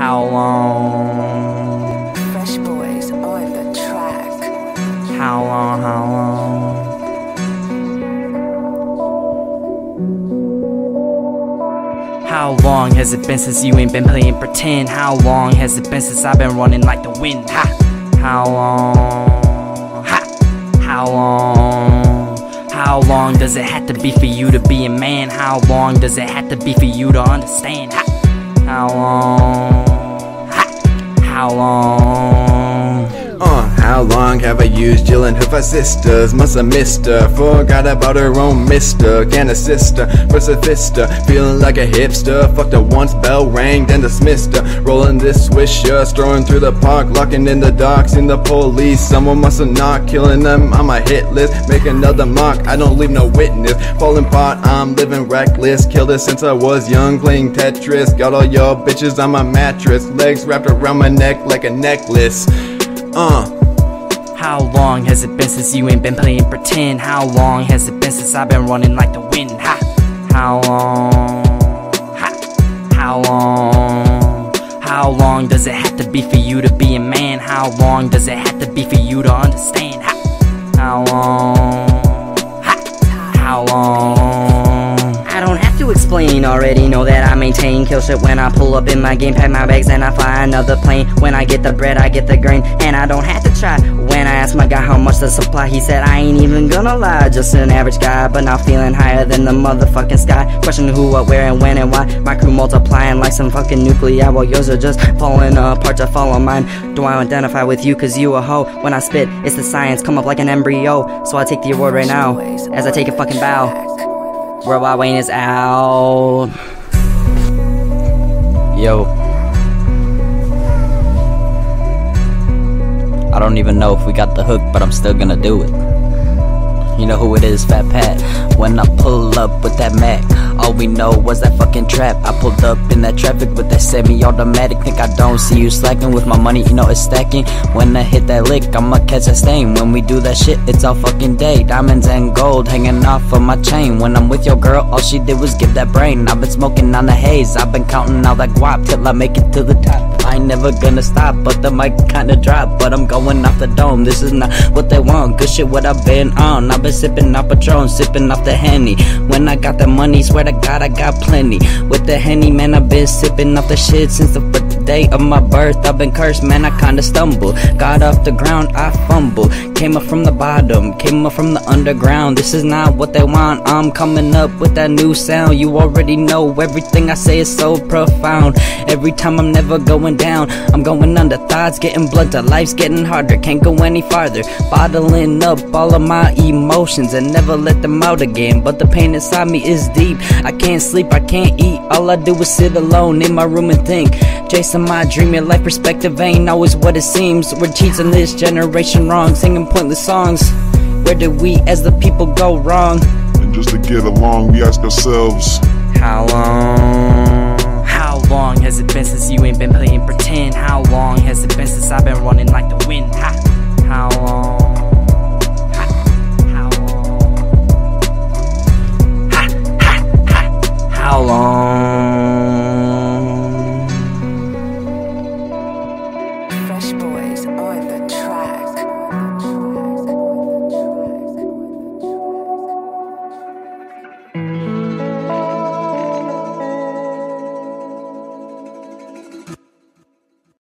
How long? Fresh boys on the track. How long? How long? How long has it been since you ain't been playing pretend? How long has it been since I've been running like the wind? Ha! How long? Ha! How long? How long does it have to be for you to be a man? How long does it have to be for you to understand? Ha! How long? How long? How long have I used Jill and her sisters? Must have missed her. Forgot about her own mister. Can't assist her. First a Feeling like a hipster. Fucked her once, bell rang, then dismissed her. Rolling this swisher. Strolling through the park. Locking in the docks. In the police. Someone must have not killing them on my hit list. Make another mock. I don't leave no witness. Falling apart. I'm living reckless. Killed since I was young. Playing Tetris. Got all your bitches on my mattress. Legs wrapped around my neck like a necklace. Uh. How long has it been since you ain't been playing pretend? How long has it been since I've been running like the wind? Ha! How long? Ha! How long? How long does it have to be for you to be a man? How long does it have to be for you to understand? Ha! How long? Maintain Kill shit when I pull up in my game, pack my bags and I fly another plane. When I get the bread, I get the grain, and I don't have to try. When I asked my guy how much the supply, he said I ain't even gonna lie Just an average guy, but now feeling higher than the motherfucking sky. Question who, what, where, and when, and why. My crew multiplying like some fucking nuclei While yours are just falling apart to follow mine. Do I identify with you cause you a hoe? When I spit, it's the science, come up like an embryo. So I take the award right now, as I take a fucking bow. Worldwide Wayne is out. Yo. I don't even know if we got the hook, but I'm still gonna do it. You know who it is, Phat Pat. When I pull up with that Mac, all we know was that fucking trap. I pulled up in that traffic with that semi-automatic. Think I don't see you slacking with my money, you know it's stacking. When I hit that lick, I'ma catch a stain. When we do that shit, it's all fucking day. Diamonds and gold hanging off of my chain. When I'm with your girl, all she did was give that brain. I've been smoking on the haze. I've been counting all that guap till I make it to the top. I ain't never gonna stop, but the mic kinda drop. But I'm going off the dome. This is not what they want. Good shit, what I've been on. I've been sipping off Patron, sipping off the Henny. When I got the money, swear to God, I got plenty. With the Henny, man, I've been sipping off the shit since the day of my birth. I've been cursed, man, I kinda stumble. Got off the ground, I fumble. Came up from the bottom, came up from the underground. This is not what they want. I'm coming up with that new sound. You already know everything I say is so profound. Every time I'm never going down, I'm going under. Thoughts getting blunter, life's getting harder. Can't go any farther. Bottling up all of my emotions and never let them out again. But the pain inside me is deep. I can't sleep, I can't eat. All I do is sit alone in my room and think. Chasing my dream, your life perspective ain't always what it seems. We're teaching this generation wrong, singing pointless songs. Where did we as the people go wrong? And just to get along, we ask ourselves, How long? How long has it been since you ain't been playing pretend? How long has it been since I've been running